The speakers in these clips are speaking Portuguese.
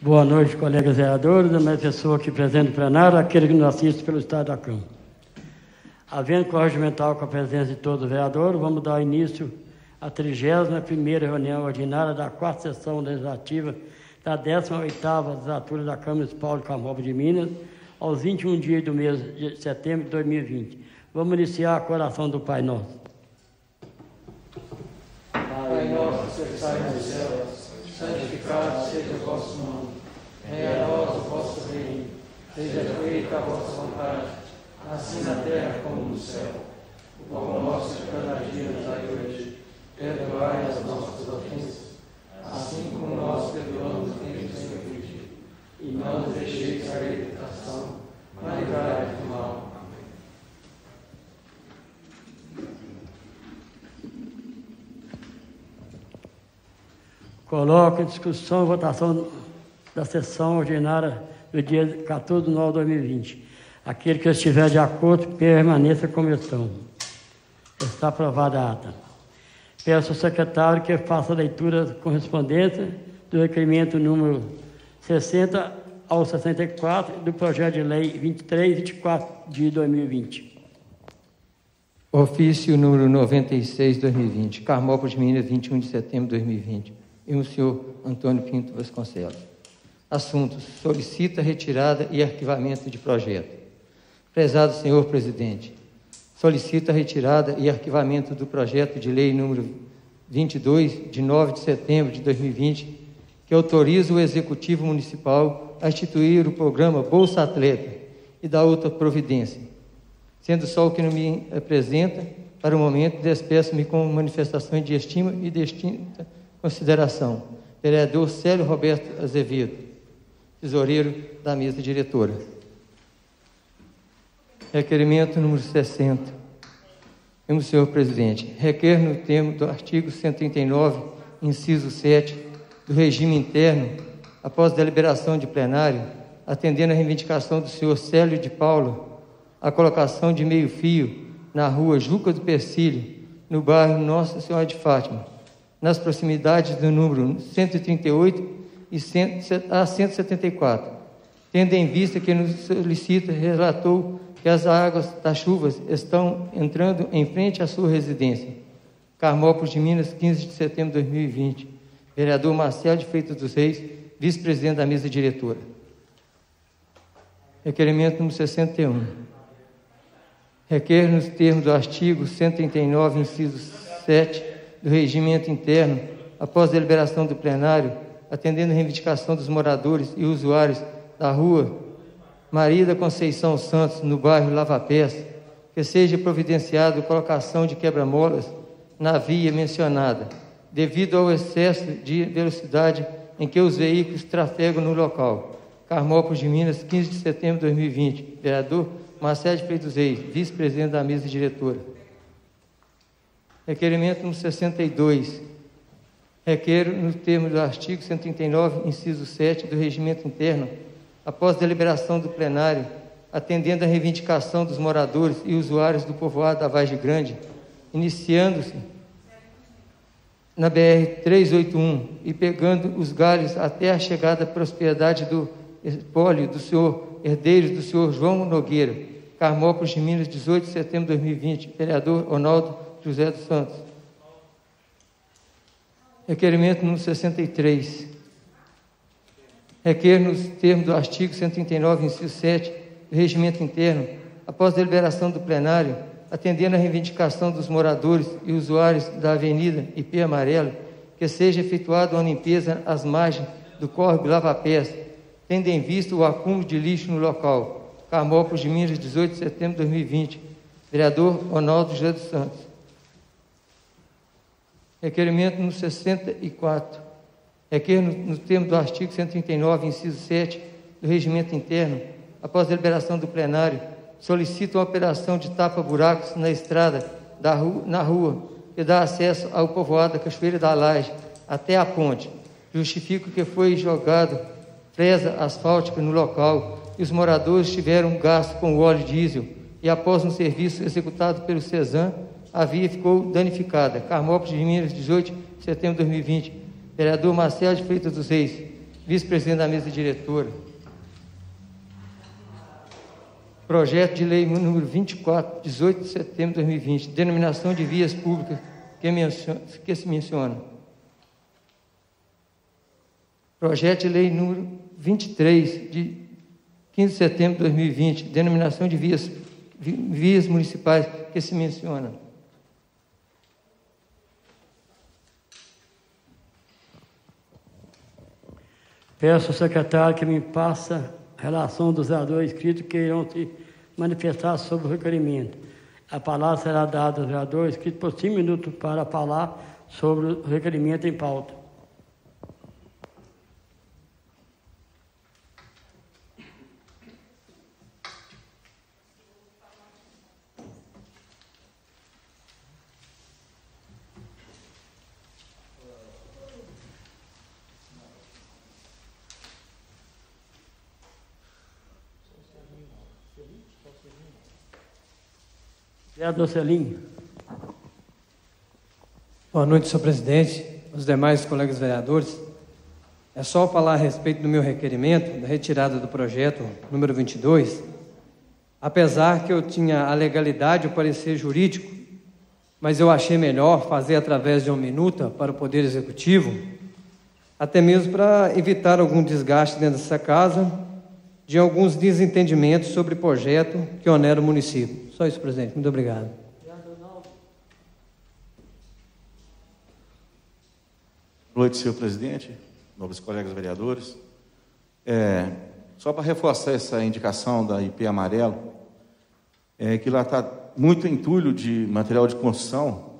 Boa noite, colegas vereadores, a minha pessoa aqui presente no plenário, aquele que nos assiste pelo Estado da Câmara. Havendo corregimental com a presença de todos os vereadores, vamos dar início à 31ª reunião ordinária da quarta sessão legislativa da 18ª legislatura da Câmara Municipal de Camões de Minas, aos 21 dias do mês de setembro de 2020. Vamos iniciar a oração do Pai Nosso. Pai nosso que estais nos céus, santificado seja o vosso nome. Venha a nós o vosso reino. Seja feita a vossa vontade, assim na terra como no céu. O pão nosso de cada dia nos dai hoje. Perdoai as nossas ofensas, assim como nós perdoamos quem nos tem ofendido. E não nos deixeis cair em tentação, mas livrai do mal. Coloco em discussão votação da sessão ordinária do dia 14 de novembro de 2020. Aquele que estiver de acordo, permaneça como estão. Está aprovada a ata. Peço ao secretário que faça a leitura correspondente do requerimento número 60 ao 64 do projeto de lei 23 e 24 de 2020. Ofício número 96, 2020. Carmópolis, Minas, 21 de setembro de 2020. E o senhor Antônio Pinto Vasconcelos. Assuntos: solicita retirada e arquivamento de projeto. Prezado senhor presidente, solicita retirada e arquivamento do projeto de lei número 22, de 9 de setembro de 2020, que autoriza o Executivo Municipal a instituir o programa Bolsa Atleta e da outra providência. Sendo só o que não me apresenta, para o momento, despeço-me com manifestações de estima e distinta consideração. Vereador Célio Roberto Azevedo, tesoureiro da mesa diretora. Requerimento número 60. Temos, senhor presidente, requer no termo do artigo 139, inciso 7, do regime interno, após deliberação de plenário, atendendo à reivindicação do senhor Célio de Paulo, a colocação de meio-fio na rua Juca do Persílio, no bairro Nossa Senhora de Fátima, nas proximidades do número 138 e a 174, tendo em vista que nos solicita relatou que as águas das chuvas estão entrando em frente à sua residência. Carmópolis de Minas, 15 de setembro de 2020. Vereador Marcelo de Freitas dos Reis, vice-presidente da mesa diretora. Requerimento número 61. Requer, nos termos do artigo 139, inciso 7 do regimento interno, após deliberação do plenário, atendendo a reivindicação dos moradores e usuários da rua Maria da Conceição Santos, no bairro Lava Pés, que seja providenciada a colocação de quebra-molas na via mencionada, devido ao excesso de velocidade em que os veículos trafegam no local. Carmópolis de Minas, 15 de setembro de 2020. Vereador Marcelo Freitas Reis, vice-presidente da mesa diretora. Requerimento número 62. Requer, no termo do artigo 139, inciso 7 do Regimento Interno, após deliberação do plenário, atendendo à reivindicação dos moradores e usuários do povoado da Vargem Grande, iniciando-se na BR 381 e pegando os galhos até a chegada à propriedade do espólio do senhor herdeiro do senhor João Nogueira, Carmópolis de Minas, 18 de setembro de 2020, vereador Ronaldo José dos Santos. Requerimento número 63. Requer, nos termos do artigo 139, inciso 7 do Regimento Interno, após deliberação do plenário, atendendo à reivindicação dos moradores e usuários da Avenida IP Amarelo, que seja efetuada uma limpeza às margens do córrego Lava Pés, tendo em vista o acúmulo de lixo no local. Carmópolis de Minas, 18 de setembro de 2020. Vereador Ronaldo José dos Santos. Requerimento no 64. Requer, no, no termo do artigo 139, inciso 7 do Regimento Interno, após deliberação do plenário, solicita uma operação de tapa-buracos na estrada da rua, na rua que dá acesso ao povoado da Cachoeira da Laje até a ponte. Justifico que foi jogado presa asfáltica no local e os moradores tiveram gasto com óleo diesel e após um serviço executado pelo CESAM, a via ficou danificada. Carmópolis de Minas, 18 de setembro de 2020. Vereador Marcelo de Freitas dos Reis, vice-presidente da mesa diretora. Projeto de lei número 24, 18 de setembro de 2020, denominação de vias públicas que, menciona, que se menciona. Projeto de lei número 23, de 15 de setembro de 2020, denominação de vias, vias municipais que se menciona. Peço ao secretário que me passe a relação dos vereadores inscritos que irão se manifestar sobre o requerimento. A palavra será dada aos vereadores inscritos por cinco minutos para falar sobre o requerimento em pauta. Vereador. Boa noite, senhor presidente, os demais colegas vereadores. É só falar a respeito do meu requerimento, da retirada do projeto número 22. Apesar que eu tinha a legalidade, o parecer jurídico, mas eu achei melhor fazer através de uma minuta para o Poder Executivo, até mesmo para evitar algum desgaste dentro dessa casa, de alguns desentendimentos sobre projeto que onera o município. Só isso, presidente. Muito obrigado. Boa noite, senhor presidente, nobres colegas vereadores. É, só para reforçar essa indicação da IP amarelo, é que lá está muito entulho de material de construção,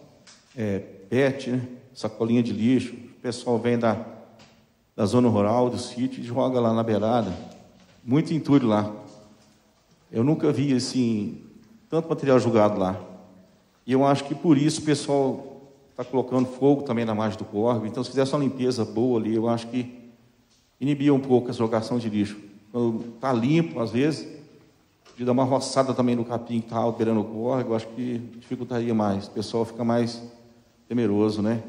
é, PET, né, sacolinha de lixo. O pessoal vem da, da zona rural, do sítio, e joga lá na beirada. Muito entulho lá. Eu nunca vi assim tanto material jogado lá. E eu acho que por isso o pessoal está colocando fogo também na margem do córrego. Então, se fizesse uma limpeza boa ali, eu acho que inibia um pouco a jogação de lixo. Quando está limpo, às vezes, de dar uma roçada também no capim que está alterando o córrego, eu acho que dificultaria mais. O pessoal fica mais temeroso, né?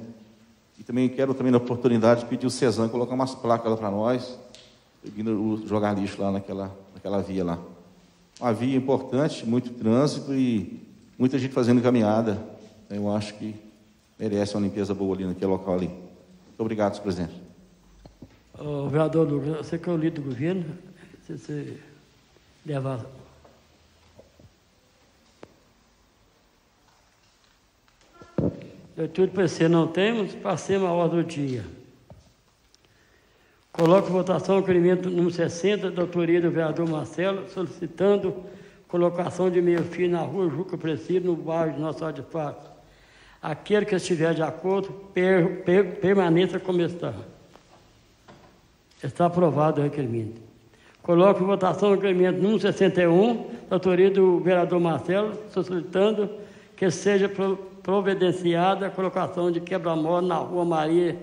E também quero também na oportunidade de pedir o Cezan colocar umas placas lá para nós, vindo jogar lixo lá naquela, naquela via lá uma via importante, muito trânsito e muita gente fazendo caminhada. Eu acho que merece uma limpeza boa ali naquele local ali. Muito obrigado, senhor presidente. O vereador Lucas, você que é o líder do governo, se você levar. Leitura para você não temos, passemos a ordem do dia. Coloco em votação o requerimento número 60, da autoria do vereador Marcelo, solicitando colocação de meio-fio na rua Juca Preciso, no bairro de Nossa de Fato. Aquele que estiver de acordo, per, per, permaneça como está. Está aprovado o requerimento. Coloco em votação o requerimento número 61, da autoria do vereador Marcelo, solicitando que seja providenciada a colocação de quebra-mola na rua Maria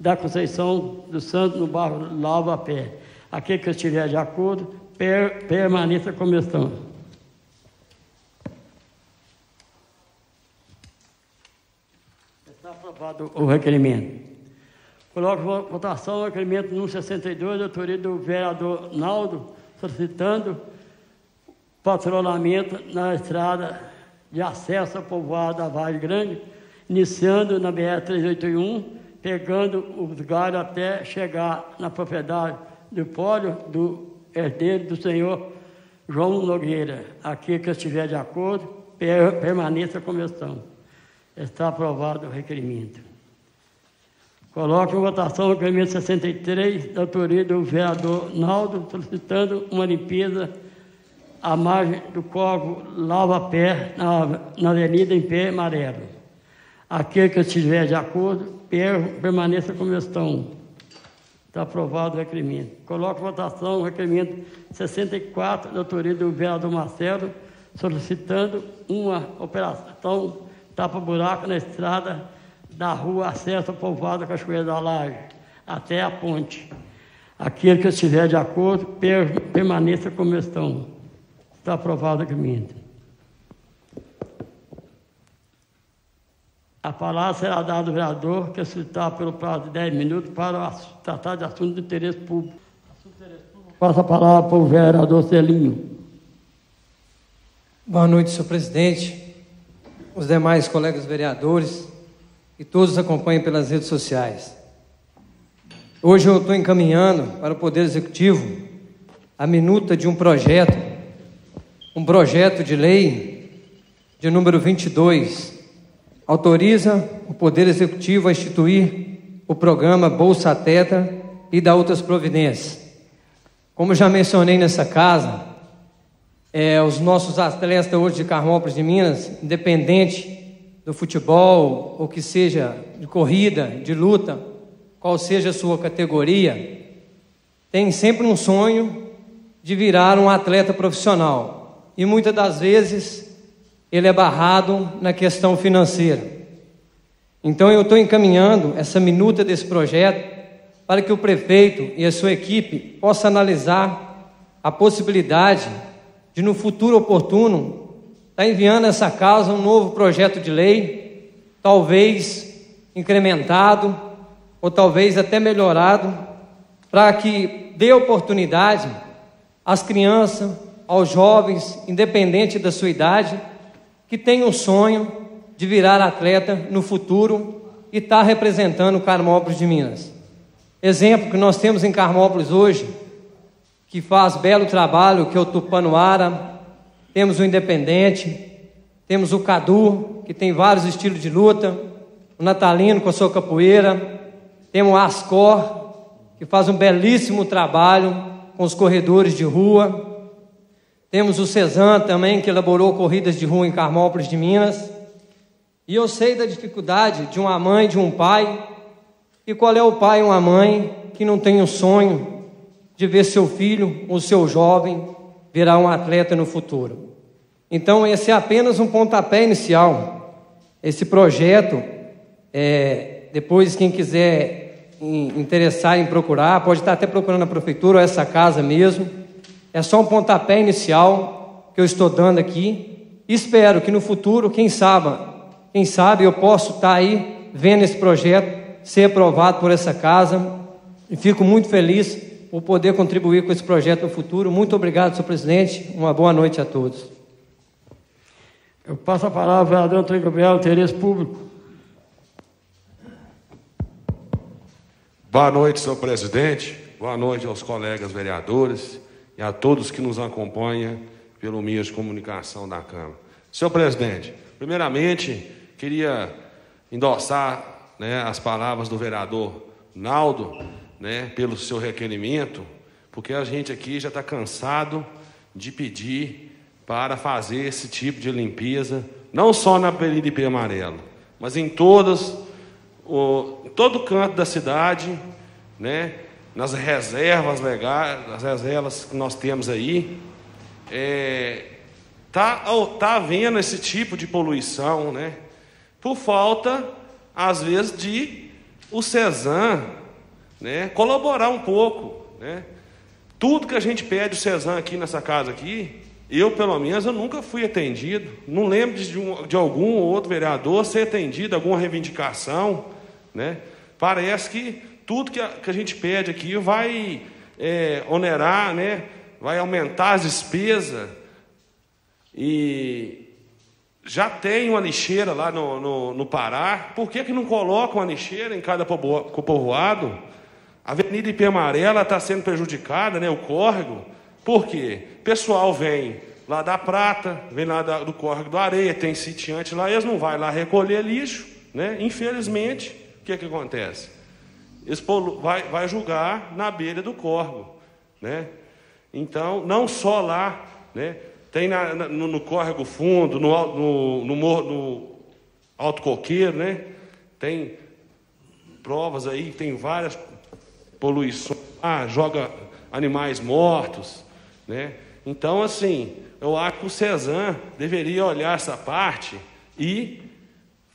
da Conceição do Santo no bairro Lava Pé. Aquele que estiver de acordo, per, permaneça como estão. Está aprovado o requerimento. Coloco votação o requerimento número 62, da autoria do vereador Naldo, solicitando patrulhamento na estrada de acesso ao povoado da Vale Grande, iniciando na BR-381, pegando os galhos até chegar na propriedade do pólio do herdeiro do senhor João Nogueira. Aqui que estiver de acordo, permaneça como estão. Está aprovado o requerimento. Coloque em votação o requerimento 63, da autoria do vereador Naldo, solicitando uma limpeza à margem do córrego Lava Pé, na, na Avenida em Pé Amarelo. Aquele que estiver de acordo, permaneça como estão. Está aprovado o requerimento. Coloco votação o requerimento 64 da autoria do vereador Marcelo, solicitando uma operação tapa-buraco na estrada da rua acesso ao povoado Cachoeira da Laje, até a ponte. Aquele que estiver de acordo, permaneça como estão. Está aprovado o requerimento. A palavra será dada ao vereador que citar pelo prazo de 10 minutos para tratar de assunto de interesse público. Passa a palavra para o vereador Celinho. Boa noite, senhor presidente, os demais colegas vereadores e todos acompanham pelas redes sociais. Hoje eu estou encaminhando para o Poder Executivo a minuta de um projeto, um projeto de lei de número 22, autoriza o Poder Executivo a instituir o programa Bolsa Teta e da outras providências. Como já mencionei nessa casa, é, os nossos atletas hoje de Carmópolis de Minas, independente do futebol ou que seja de corrida, de luta, qual seja a sua categoria, tem sempre um sonho de virar um atleta profissional. E muitas das vezes ele é barrado na questão financeira. Então eu estou encaminhando essa minuta desse projeto para que o prefeito e a sua equipe possam analisar a possibilidade de, no futuro oportuno, estar tá enviando essa casa um novo projeto de lei, talvez incrementado ou talvez até melhorado, para que dê oportunidade às crianças, aos jovens, independente da sua idade, que tenham o sonho de virar atleta no futuro e estar tá representando Carmópolis de Minas. Exemplo que nós temos em Carmópolis hoje, que faz belo trabalho, que é o Tupanuara, temos o Independente, temos o Cadu, que tem vários estilos de luta, o Natalino com a sua capoeira, temos o Ascor, que faz um belíssimo trabalho com os corredores de rua. Temos o Cezan também, que elaborou corridas de rua em Carmópolis de Minas. E eu sei da dificuldade de uma mãe, de um pai. E qual é o pai uma mãe que não tem o sonho de ver seu filho ou seu jovem virar um atleta no futuro? Então, esse é apenas um pontapé inicial. Esse projeto, é, depois, quem quiser interessar em procurar, pode estar até procurando a prefeitura ou essa casa mesmo. É só um pontapé inicial que eu estou dando aqui. Espero que no futuro, quem sabe, quem sabe eu posso estar aí vendo esse projeto ser aprovado por essa casa e fico muito feliz por poder contribuir com esse projeto no futuro. Muito obrigado, senhor presidente. Uma boa noite a todos. Eu passo a palavra ao vereador Antônio Gabriel, interesse público. Boa noite, senhor presidente. Boa noite aos colegas vereadores e a todos que nos acompanham pelo meio de comunicação da Câmara. Senhor presidente, primeiramente, queria endossar né, as palavras do vereador Naldo, né, pelo seu requerimento, porque a gente aqui já está cansado de pedir para fazer esse tipo de limpeza, não só na IP Amarelo, mas em todas o, todo canto da cidade, né, nas reservas legais, nas reservas que nós temos aí, é, tá, tá havendo esse tipo de poluição, né, por falta, às vezes, de o CESAM, né, colaborar um pouco, né. Tudo que a gente pede o CESAM aqui nessa casa aqui, eu, pelo menos, eu nunca fui atendido. Não lembro de, um, de algum ou outro vereador ser atendido, alguma reivindicação. Né? Parece que tudo que a, que a gente pede aqui vai é, onerar, né? vai aumentar as despesas. E já tem uma lixeira lá no, no, no Pará, por que, que não colocam uma lixeira em cada povoado? A Avenida IP Amarela está sendo prejudicada, né? o córrego. Por quê? Pessoal vem lá da Prata, vem lá da, do córrego do Areia, tem sitiante lá, eles não vão lá recolher lixo, né? infelizmente o que, que acontece? Vai, vai julgar na beira do córrego. Né? Então, não só lá, né? tem na, na, no, no, córrego fundo, no, no, no, no Alto Coqueiro, né? tem provas aí, tem várias poluições, ah, joga animais mortos. Né? Então, assim, eu acho que o Cezan deveria olhar essa parte e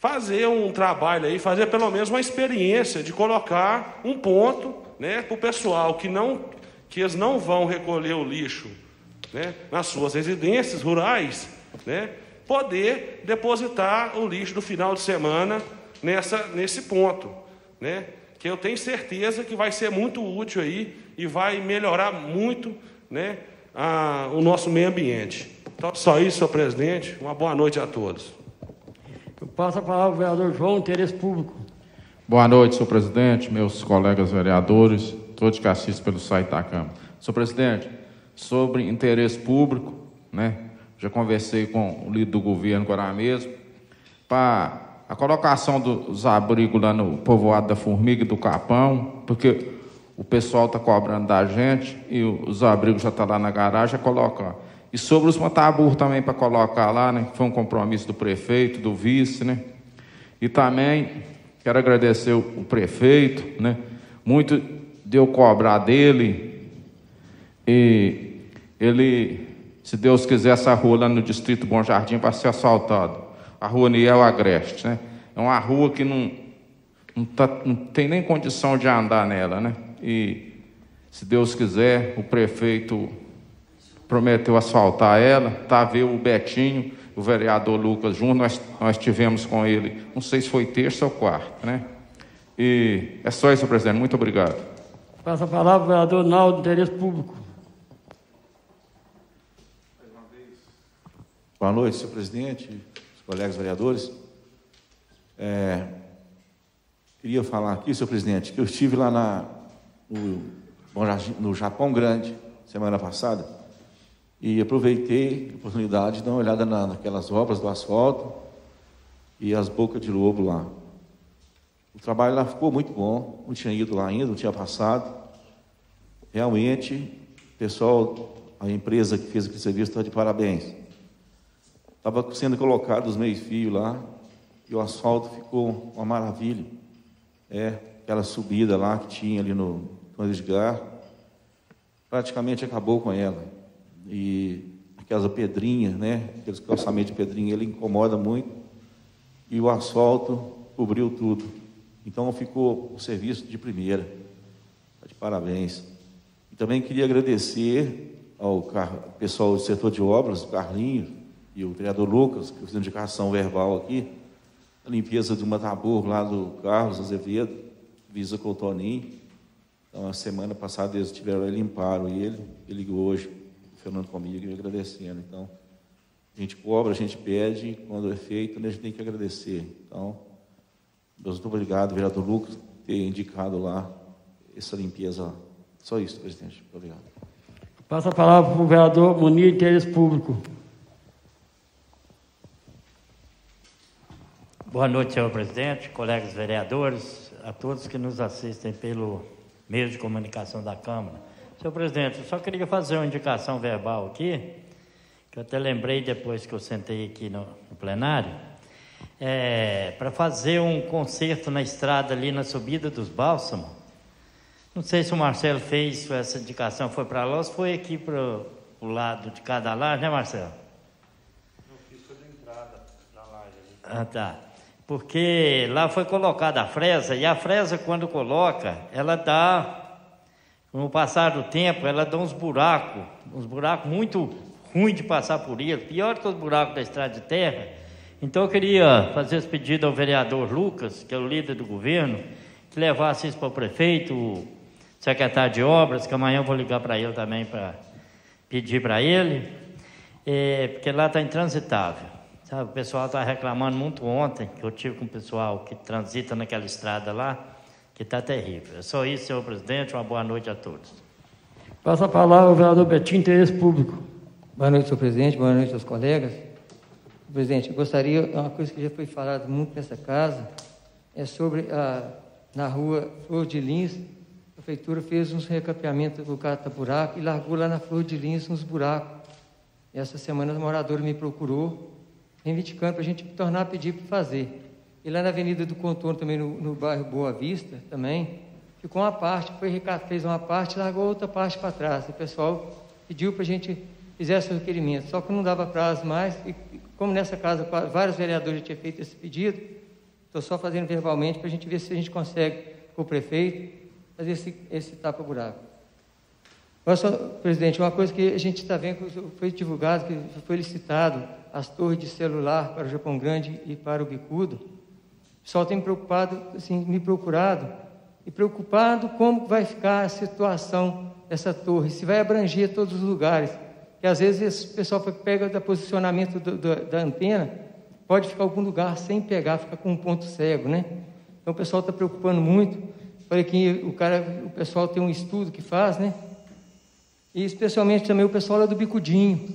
fazer um trabalho aí, fazer pelo menos uma experiência de colocar um ponto né, para o pessoal que, não, que eles não vão recolher o lixo né, nas suas residências rurais, né, poder depositar o lixo no final de semana nessa, nesse ponto, né? Que eu tenho certeza que vai ser muito útil aí e vai melhorar muito, né, a, o nosso meio ambiente. Então, só isso, senhor presidente. Uma boa noite a todos. Eu passo a palavra ao vereador João, interesse público. Boa noite, senhor presidente, meus colegas vereadores, todos que assistem pelo site da Câmara. Senhor presidente, sobre interesse público, né? Já conversei com o líder do governo agora mesmo, para a colocação dos abrigos lá no povoado da Formiga e do Capão, porque o pessoal está cobrando da gente e os abrigos já estão tá lá na garagem, colocar. E sobre os mataburros também para colocar lá, né? Foi um compromisso do prefeito, do vice, né? E também quero agradecer o, o prefeito, né? Muito deu cobrar dele e ele, se Deus quiser, essa rua lá no distrito Bom Jardim vai ser assaltada. A rua Niel Agreste, né? É uma rua que não, não, tá, não tem nem condição de andar nela, né? E se Deus quiser, o prefeito prometeu asfaltar ela, tá a ver o Betinho, o vereador Lucas Júnior, nós, nós tivemos com ele, não sei se foi terça ou quarta, né? E é só isso, presidente. Muito obrigado. Passa a palavra ao vereador Naldo, interesse público. Boa noite, senhor presidente, colegas vereadores. É, queria falar aqui, senhor presidente, que eu estive lá na, no, no Japão Grande, semana passada, e aproveitei a oportunidade de dar uma olhada na, naquelas obras do asfalto e as bocas de lobo lá. O trabalho lá ficou muito bom, não tinha ido lá ainda, não tinha passado. Realmente, o pessoal, a empresa que fez aquele serviço está de parabéns. Estava sendo colocado os meios-fios lá e o asfalto ficou uma maravilha. É, aquela subida lá que tinha ali no, no Edgar, praticamente acabou com ela e aquelas pedrinhas, né? Aqueles calçamentos de pedrinha, ele incomoda muito. E o asfalto cobriu tudo. Então ficou o serviço de primeira. Tá de parabéns. E também queria agradecer ao pessoal do setor de obras, o Carlinhos e o vereador Lucas, que fez indicação verbal aqui, a limpeza do Matabur lá do Carlos Azevedo, visa com o Toninho. Então, a semana passada eles tiveram, limparam ele, ele ligou hoje Fernando comigo e agradecendo. Então, a gente cobra, a gente pede, quando é feito, a gente tem que agradecer. Então, Deus, muito obrigado, vereador Lucas, ter indicado lá essa limpeza. Só isso, presidente. Muito obrigado. Passa a palavra para o vereador Munir Interesse Público. Boa noite, senhor presidente, colegas vereadores, a todos que nos assistem pelo meio de comunicação da Câmara. Senhor presidente, eu só queria fazer uma indicação verbal aqui, que eu até lembrei depois que eu sentei aqui no, no plenário, é, para fazer um concerto na estrada ali na subida dos Bálsamos. Não sei se o Marcelo fez essa indicação, foi para lá ou se foi aqui para o lado de cada laje, né, Marcelo? Não fiz, foi na entrada da laje ali. Ah, tá. Porque lá foi colocada a fresa, e a fresa, quando coloca, ela dá com o passar do tempo, ela dá uns buracos, uns buracos muito ruins de passar por ele, pior que os buracos da estrada de terra. Então eu queria fazer esse pedido ao vereador Lucas, que é o líder do governo, que levasse isso para o prefeito, o secretário de obras, que amanhã eu vou ligar para ele também para pedir para ele, é, porque lá está intransitável. Sabe, o pessoal está reclamando muito ontem, que eu tive com o pessoal que transita naquela estrada lá, que está terrível. É só isso, senhor presidente. Uma boa noite a todos. Passa a palavra ao vereador Betinho, interesse público. Boa noite, senhor presidente. Boa noite aos colegas. Presidente, eu gostaria, uma coisa que já foi falada muito nessa casa, é sobre a, na rua Flor de Lins, a prefeitura fez uns recapeamentos do cata buraco e largou lá na Flor de Lins uns buracos. Essa semana o morador me procurou, reivindicando para a gente tornar a pedir para fazer. E lá na Avenida do Contorno, também no, no bairro Boa Vista, também, ficou uma parte, foi, fez uma parte, largou outra parte para trás. O pessoal pediu para a gente fizesse o requerimento, só que não dava prazo mais, e como nessa casa vários vereadores já tinham feito esse pedido, estou só fazendo verbalmente para a gente ver se a gente consegue, com o prefeito, fazer esse, esse tapa-buraco. Olha só, presidente, uma coisa que a gente está vendo, foi divulgado, que foi licitado, as torres de celular para o Japão Grande e para o Bicudo. Pessoal tem preocupado, assim, me procurado, e preocupado como vai ficar a situação dessa torre, se vai abranger todos os lugares. Que às vezes o pessoal pega do posicionamento do, do, da antena, pode ficar algum lugar sem pegar, fica com um ponto cego, né? Então o pessoal está preocupando muito. Falei que o cara, o pessoal tem um estudo que faz, né? E especialmente também o pessoal lá do Bicudinho.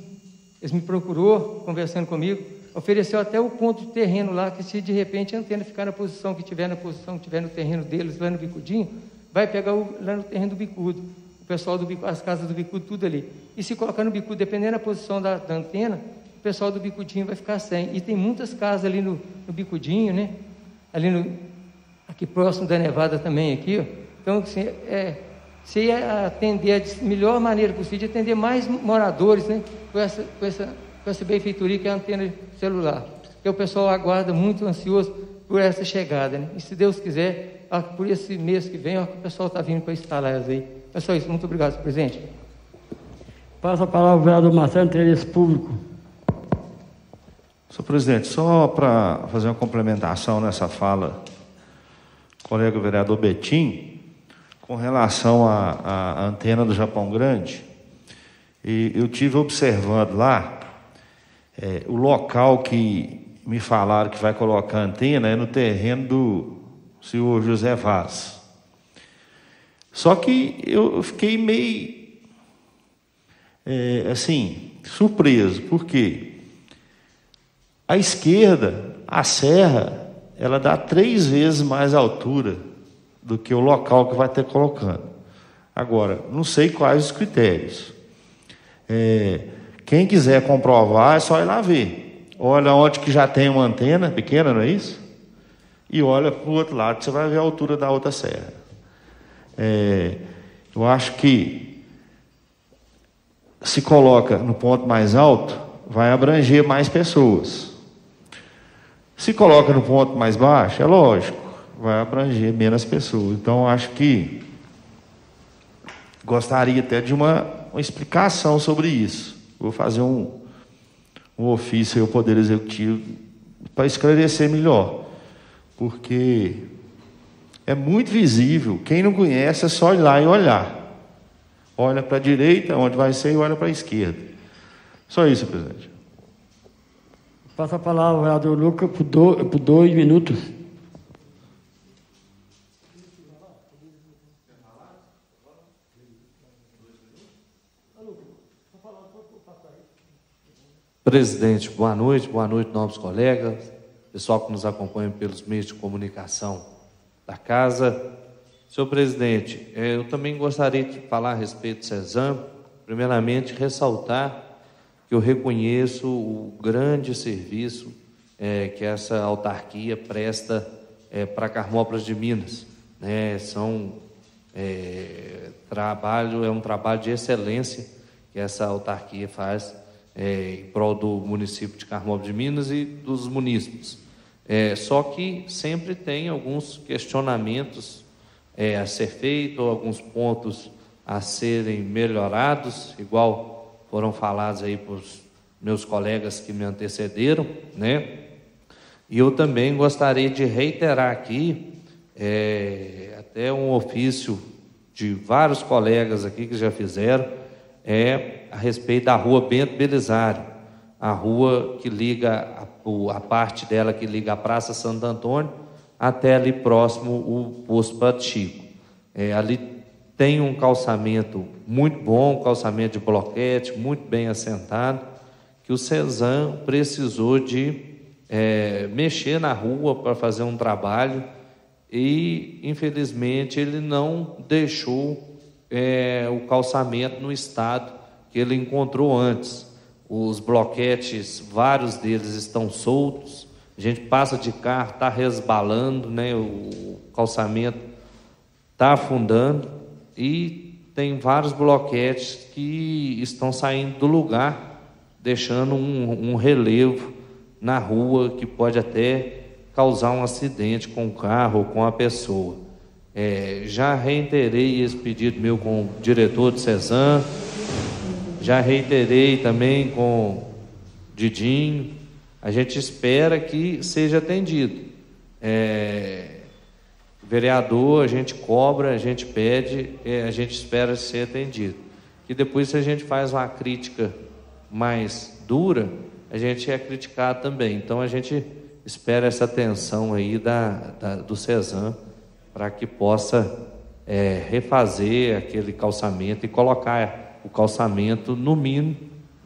Eles me procurou, conversando comigo, ofereceu até o ponto de terreno lá, que se de repente a antena ficar na posição que tiver na posição que tiver no terreno deles, lá no Bicudinho, vai pegar o, lá no terreno do Bicudo. O pessoal do Bicudo, as casas do Bicudo, tudo ali. E se colocar no Bicudo, dependendo da posição da, da antena, o pessoal do Bicudinho vai ficar sem. E tem muitas casas ali no, no Bicudinho, né? Ali no, aqui próximo da Nevada também, aqui, ó. Então, assim, é, se ia atender da melhor maneira possível, atender mais moradores, né? Com essa, com essa, com essa benfeitoria que é a antena celular. Porque o pessoal aguarda muito ansioso por essa chegada, né? E se Deus quiser, por esse mês que vem, ó, o pessoal está vindo para instalar elas aí. É só isso. Muito obrigado, senhor presidente. Passa a palavra ao vereador Marcelo, interesse público. Senhor presidente, só para fazer uma complementação nessa fala, colega vereador Betim, com relação à, à antena do Japão Grande, e eu tive observando lá é, o local que me falaram que vai colocar antena é no terreno do senhor José Vaz. Só que eu fiquei meio é, assim, surpreso, porque a esquerda, a serra, ela dá três vezes mais altura do que o local que vai ter colocando. Agora, não sei quais os critérios. É, quem quiser comprovar é só ir lá ver. Olha onde que já tem uma antena pequena, não é isso? E olha para o outro lado, você vai ver a altura da outra serra. É, eu acho que se coloca no ponto mais alto, vai abranger mais pessoas. Se coloca no ponto mais baixo, é lógico, vai abranger menos pessoas. Então, acho que gostaria até de uma, uma explicação sobre isso. Vou fazer um, um ofício ao Poder Executivo para esclarecer melhor, porque é muito visível. Quem não conhece é só ir lá e olhar. Olha para a direita, onde vai ser, e olha para a esquerda. Só isso, presidente. Passa a palavra ao vereador dois, por dois minutos. Presidente, boa noite, boa noite, novos colegas, pessoal que nos acompanha pelos meios de comunicação da casa. Senhor presidente, eh, eu também gostaria de falar a respeito do CESAM, primeiramente ressaltar que eu reconheço o grande serviço é, que essa autarquia presta é, para Carmópolis de Minas. Né? São é, trabalho, é um trabalho de excelência que essa autarquia faz é, em prol do município de Carmópolis de Minas e dos munícipes. É, só que sempre tem alguns questionamentos é, a ser feitos, alguns pontos a serem melhorados, igual foram falados aí por meus colegas que me antecederam, né? E eu também gostaria de reiterar aqui, é, até um ofício de vários colegas aqui que já fizeram, é a respeito da rua Bento Belisário, a rua que liga, a, a parte dela que liga a Praça Santo Antônio até ali próximo o posto Pato Chico. É, ali tem um calçamento muito bom, um calçamento de bloquete, muito bem assentado, que o Cezan precisou de é, mexer na rua para fazer um trabalho e, infelizmente, ele não deixou é, o calçamento no estado que ele encontrou antes. Os bloquetes, vários deles estão soltos. A gente passa de carro, está resbalando, né? o calçamento está afundando e tem vários bloquetes que estão saindo do lugar, deixando um, um relevo na rua que pode até causar um acidente com o carro ou com a pessoa. É, já reiterei esse pedido meu com o diretor de CESAM, já reiterei também com Didinho. A gente espera que seja atendido. É, vereador, a gente cobra, a gente pede, é, a gente espera ser atendido. E depois, se a gente faz uma crítica mais dura, a gente é criticado também. Então, a gente espera essa atenção aí da, da do CESAM para que possa é, refazer aquele calçamento e colocar o calçamento no mínimo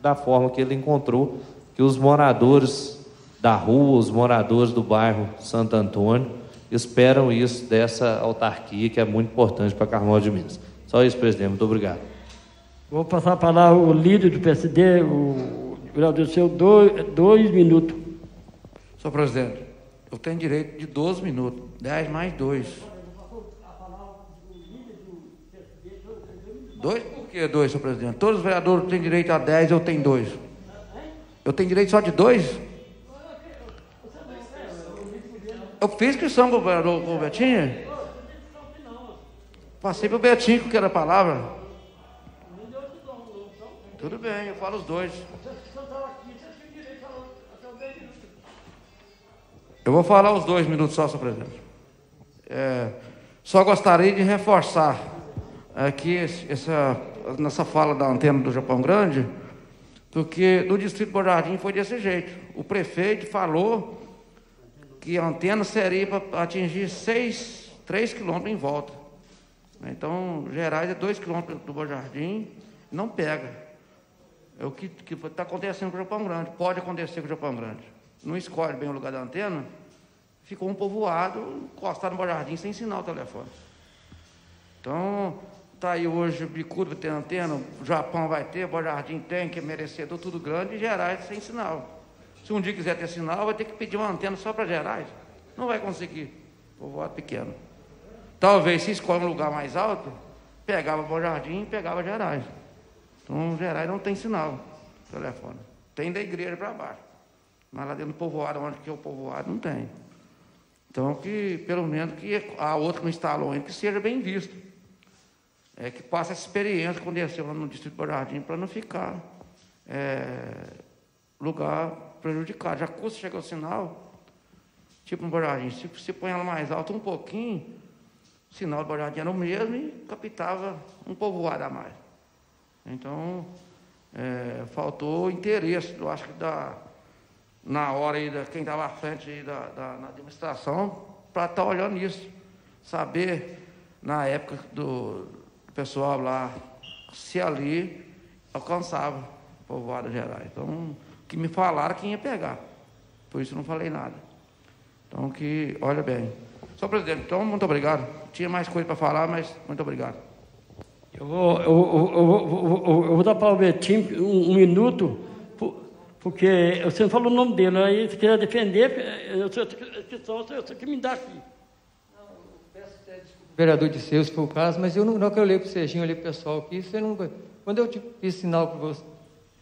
da forma que ele encontrou, que os moradores da rua, os moradores do bairro Santo Antônio, esperam isso dessa autarquia que é muito importante para Carmel de Minas. Só isso, presidente. Muito obrigado. Vou passar a palavra ao líder do PSD, o vereador seu, dois, dois minutos. Senhor presidente, eu tenho direito de 12 minutos, 10 mais 2. Dois que dois, senhor presidente? Todos os vereadores têm direito a 10, eu tenho dois. Eu tenho direito só de dois? Eu fiz inscrição com o vereador com o Betinho. Passei para o Betinho que era a palavra. Tudo bem, eu falo os dois. Eu vou falar os dois minutos só, senhor presidente. É, só gostaria de reforçar aqui essa, nessa fala da antena do Japão Grande, porque no Distrito Borjardim foi desse jeito. O prefeito falou que a antena seria para atingir 6, 3 quilômetros em volta. Então, Gerais é 2 quilômetros do Borjardim, não pega. É o que está acontecendo com o Japão Grande. Pode acontecer com o Japão Grande não escolhe bem o lugar da antena, ficou um povoado encostado no jardim sem sinal o telefone. Então, está aí hoje, Bicudo ter antena, o Japão vai ter, o Jardim tem, que é merecedor, tudo grande, e Gerais sem sinal. Se um dia quiser ter sinal, vai ter que pedir uma antena só para Gerais. Não vai conseguir, povoado pequeno. Talvez se escolhe um lugar mais alto, pegava Bom Jardim e pegava Gerais. Então, Gerais não tem sinal, telefone. Tem da igreja para baixo. Mas lá dentro do povoado, onde que é o povoado, não tem. Então, que pelo menos que a outra que instalou ainda, que seja bem visto. É que passe essa experiência quando desceu lá no Distrito Jardim para não ficar é, lugar prejudicado. Já custa chegar o sinal, tipo no Borjardim, se você põe ela mais alta um pouquinho, o sinal do Borjardim era o mesmo e captava um povoado a mais. Então, é, faltou interesse, eu acho que da na hora aí, da, quem estava à frente da, da na administração, para estar tá olhando isso. Saber, na época do, pessoal lá, se ali alcançava o povoado gerais. Então, que me falaram que ia pegar. Por isso não falei nada. Então, que, olha bem. Só presidente, então, muito obrigado. Tinha mais coisa para falar, mas muito obrigado. Eu vou, eu, eu, eu, eu vou dar para o Betinho um, um minuto porque você não falou o nome dele, aí você queria defender, eu sou você que me dá aqui. Vereador de seus, se for o caso, mas eu não, não que eu olhei para o Serginho, olhei para o pessoal aqui, você não, quando eu te fiz sinal para você,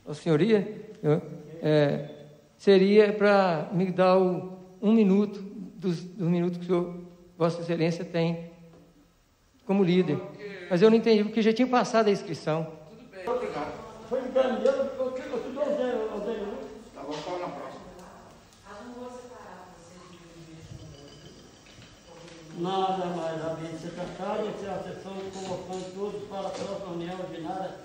a senhoria, eu, é, seria para me dar o, um minuto dos, dos minutos que o senhor, Vossa Excelência tem como líder. Mas eu não entendi, porque já tinha passado a inscrição. Tudo bem, obrigado. Foi engano, eu, eu, eu, eu, Vamos falar na próxima. Nada mais essa é a sessão convocando todos para a próxima reunião ordinária,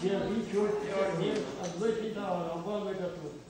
dia 28 de janeiro, às 8 da hora. Uma boa noite a todos.